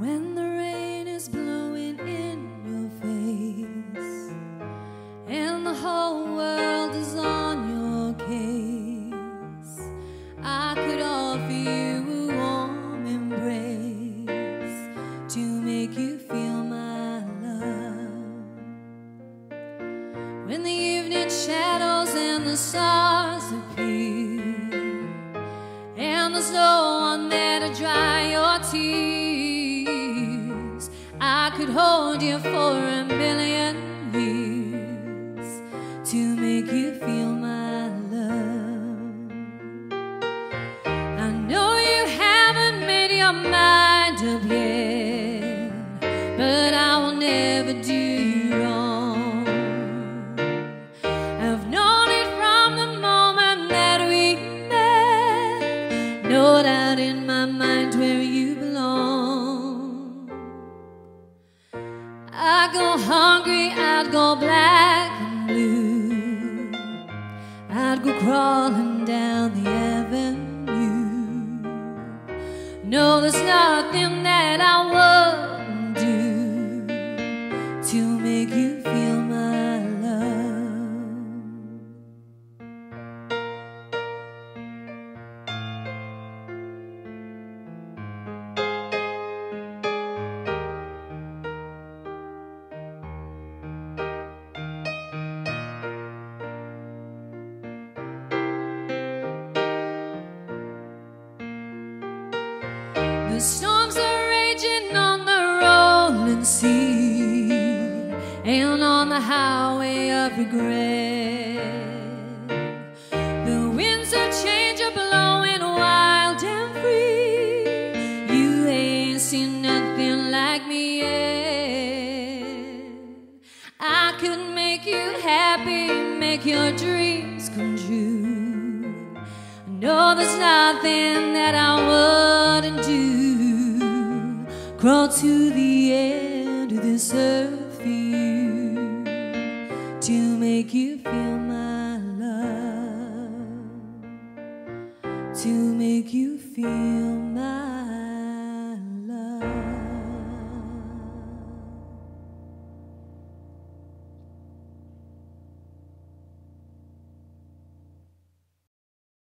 When the rain is blowing in your face and the whole world is on your case, I could offer you a warm embrace to make you feel my love. When the evening shadows and the stars appear, and there's no one there to dry your tears. I could hold you for a million years to make you feel my love. I know you haven't made your mind up yet, but I will never do you wrong. I've known it from the moment that we met. No doubt in my mind where you I go hungry, I'd go black and blue. I'd go crawling down the avenue. No, there's nothing The storms are raging on the rolling sea and on the highway of regret. The winds of change are blowing wild and free. You ain't seen nothing like me yet. I could make you happy, make your dreams come true. No, there's nothing that I Crawl to the end of this earth for you to make you feel my love. To make you feel my